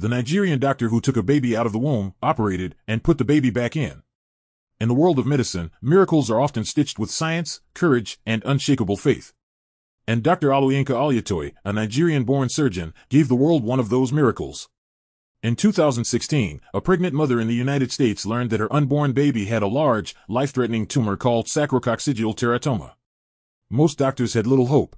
The Nigerian doctor who took a baby out of the womb, operated, and put the baby back in. In the world of medicine, miracles are often stitched with science, courage, and unshakable faith. And Dr. Oluyinka Olutoye, a Nigerian-born surgeon, gave the world one of those miracles. In 2016, a pregnant mother in the United States learned that her unborn baby had a large, life-threatening tumor called sacrococcygeal teratoma. Most doctors had little hope.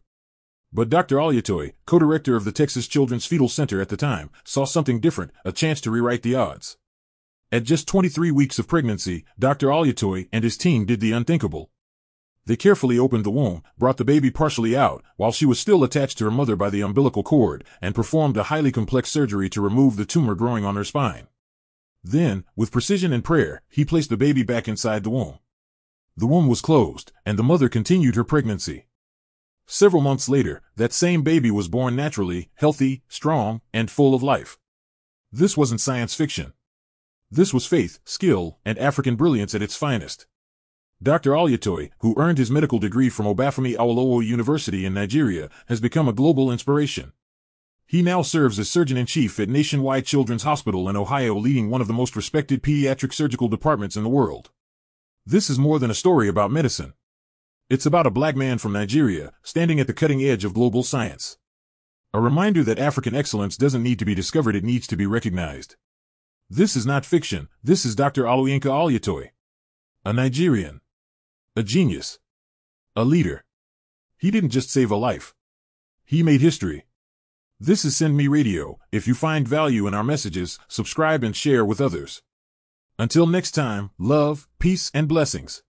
But Dr. Olutoye, co-director of the Texas Children's Fetal Center at the time, saw something different, a chance to rewrite the odds. At just 23 weeks of pregnancy, Dr. Olutoye and his team did the unthinkable. They carefully opened the womb, brought the baby partially out, while she was still attached to her mother by the umbilical cord, and performed a highly complex surgery to remove the tumor growing on her spine. Then, with precision and prayer, he placed the baby back inside the womb. The womb was closed, and the mother continued her pregnancy. Several months later, that same baby was born naturally, healthy, strong, and full of life. This wasn't science fiction. This was faith, skill, and African brilliance at its finest. Dr. Olutoye, who earned his medical degree from Obafemi Awolowo University in Nigeria, has become a global inspiration. He now serves as surgeon-in-chief at Nationwide Children's Hospital in Ohio leading one of the most respected pediatric surgical departments in the world. This is more than a story about medicine. It's about a black man from Nigeria, standing at the cutting edge of global science. A reminder that African excellence doesn't need to be discovered, it needs to be recognized. This is not fiction, this is Dr. Oluyinka Olutoye. A Nigerian. A genius. A leader. He didn't just save a life. He made history. This is Send Me Radio. If you find value in our messages, subscribe and share with others. Until next time, love, peace, and blessings.